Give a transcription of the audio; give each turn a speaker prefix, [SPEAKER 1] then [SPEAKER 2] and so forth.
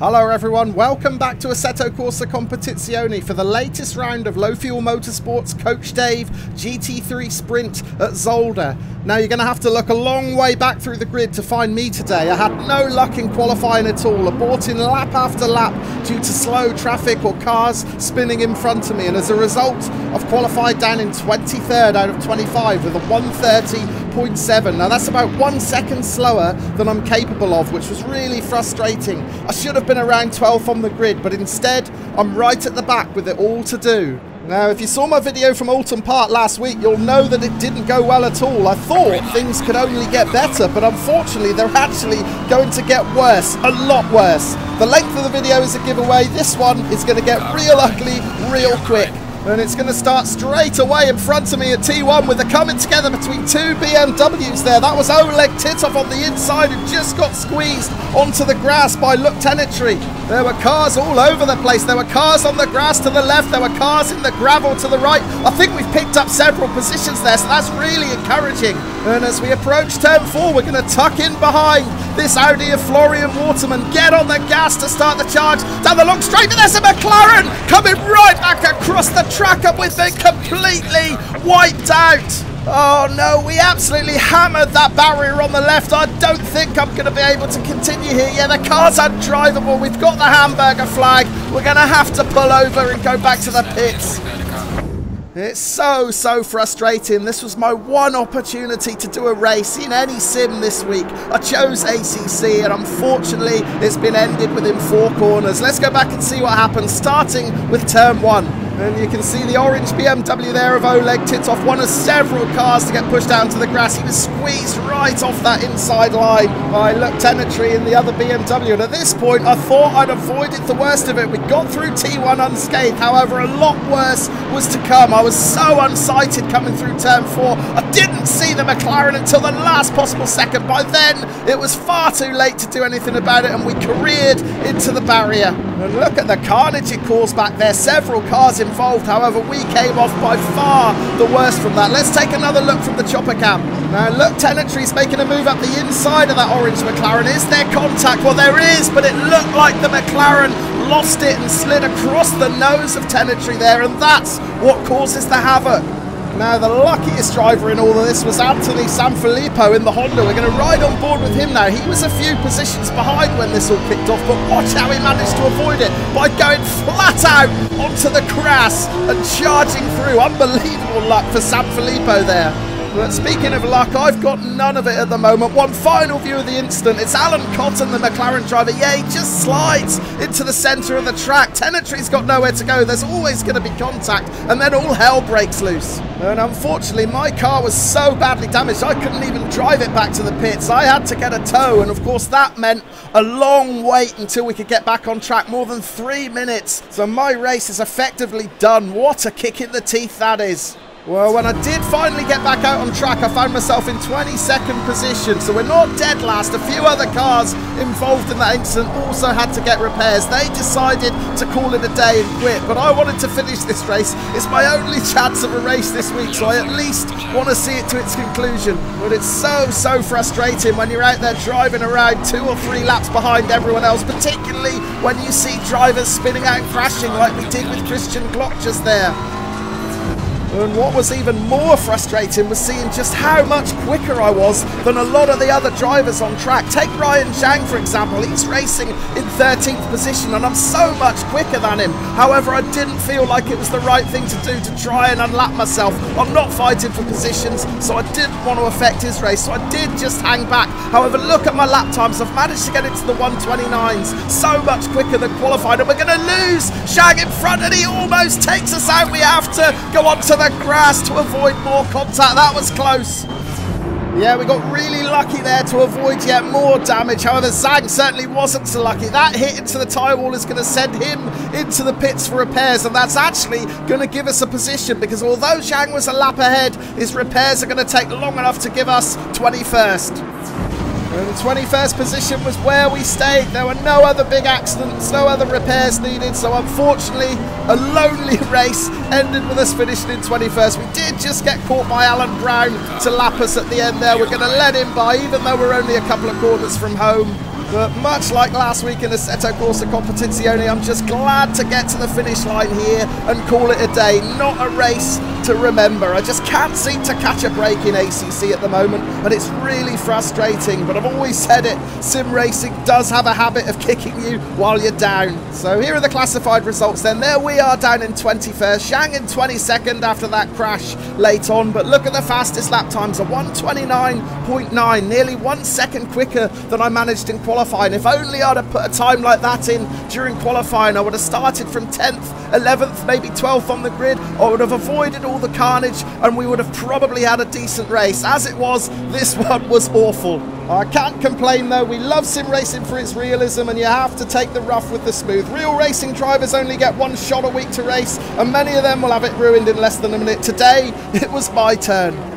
[SPEAKER 1] Hello everyone, welcome back to Assetto Corsa Competizione for the latest round of Low Fuel Motorsports Coach Dave GT3 Sprint at Zolder. Now you're going to have to look a long way back through the grid to find me today. I had no luck in qualifying at all, aborting lap after lap due to slow traffic or cars spinning in front of me and as a result I've qualified down in 23rd out of 25 with a 130.7. Now that's about one second slower than I'm capable of which was really frustrating. I should have been around 12th on the grid, but instead I'm right at the back with it all to do. Now, if you saw my video from Oulton Park last week, you'll know that it didn't go well at all. I thought things could only get better, but unfortunately, they're actually going to get worse, a lot worse. The length of the video is a giveaway. This one is going to get real ugly real quick. And it's going to start straight away in front of me at T1 with the coming together between two BMWs there. That was Oleg Titov on the inside who just got squeezed onto the grass by Luke Tenetry. There were cars all over the place. There were cars on the grass to the left. There were cars in the gravel to the right. I think we've picked up several positions there, so that's really encouraging. And as we approach turn four, we're going to tuck in behind this Audi of Florian Waterman. Get on the gas to start the charge down the long straight. And there's a McLaren coming right back across the track up with it completely wiped out. Oh no, we absolutely hammered that barrier on the left. I don't think I'm going to be able to continue here. Yeah, the car's undrivable. We've got the hamburger flag. We're going to have to pull over and go back to the pits. It's so, so frustrating. This was my one opportunity to do a race in any sim this week. I chose ACC and unfortunately it's been ended within four corners. Let's go back and see what happens, starting with turn one. And you can see the orange BMW there of Oleg Titov, one of several cars to get pushed down to the grass. He was squeezed right off that inside line by Luke Tenetry in the other BMW. And at this point, I thought I'd avoided the worst of it. We got through T1 unscathed. However, a lot worse was to come. I was so unsighted coming through turn four. I didn't see the McLaren until the last possible second. By then, it was far too late to do anything about it, and we careered into the barrier. And look at the carnage it caused back there. Several cars involved. However, we came off by far the worst from that. Let's take another look from the chopper cam. Now, look, Tenetry's making a move up the inside of that orange McLaren. Is there contact? Well, there is, but it looked like the McLaren lost it and slid across the nose of Tenetry there, and that's what causes the havoc. Now, the luckiest driver in all of this was Anthony Sanfilippo in the Honda. We're going to ride on board with him now. He was a few positions behind when this all kicked off, but watch how he managed to avoid it by going flat out onto the grass and charging through. Unbelievable luck for Sanfilippo there. But speaking of luck, I've got none of it at the moment. One final view of the incident. It's Alan Cotton, the McLaren driver. Yeah, he just slides into the centre of the track. Tenetry's got nowhere to go. There's always going to be contact, and then all hell breaks loose. And unfortunately, my car was so badly damaged, I couldn't even drive it back to the pits. I had to get a tow, and of course, that meant a long wait until we could get back on track. More than three minutes. So my race is effectively done. What a kick in the teeth that is. Well, when I did finally get back out on track, I found myself in 22nd position. So we're not dead last. A few other cars involved in that incident also had to get repairs. They decided to call it a day and quit. But I wanted to finish this race. It's my only chance of a race this week, so I at least want to see it to its conclusion. But it's so, so frustrating when you're out there driving around two or three laps behind everyone else, particularly when you see drivers spinning out and crashing like we did with Christian Glock just there. And what was even more frustrating was seeing just how much quicker I was than a lot of the other drivers on track. Take Ryan Zhang, for example. He's racing in 13th position, and I'm so much quicker than him. However, I didn't feel like it was the right thing to do to try and unlap myself. I'm not fighting for positions, so I didn't want to affect his race, so I did just hang back. However, look at my lap times. I've managed to get into the 129s, so much quicker than qualified, and we're going to lose Zhang in front, and he almost takes us out. We have to go on to the grass to avoid more contact. That was close. Yeah, we got really lucky there to avoid yet more damage. However, Zhang certainly wasn't so lucky. That hit into the tyre wall is going to send him into the pits for repairs, and that's actually going to give us a position because although Zhang was a lap ahead, his repairs are going to take long enough to give us 21st. And 21st position was where we stayed. There were no other big accidents, no other repairs needed. So unfortunately, a lonely race ended with us finishing in 21st. We did just get caught by Alan Brown to lap us at the end there. We're going to let him by, even though we're only a couple of corners from home. But much like last week in the Assetto Corsa Competizione, I'm just glad to get to the finish line here and call it a day. Not a race to remember. I just can't seem to catch a break in ACC at the moment, and it's really frustrating. But I've always said it sim racing does have a habit of kicking you while you're down. So here are the classified results then. There we are down in 21st, Zhang in 22nd after that crash late on. But look at the fastest lap times a 129.9, nearly one second quicker than I managed in qualifying. If only I'd have put a time like that in during qualifying, I would have started from 10th, 11th, maybe 12th on the grid. I would have avoided all the carnage and we would have probably had a decent race. As it was, this one was awful. I can't complain though, we love sim racing for its realism and you have to take the rough with the smooth. Real racing drivers only get one shot a week to race and many of them will have it ruined in less than a minute. Today, it was my turn.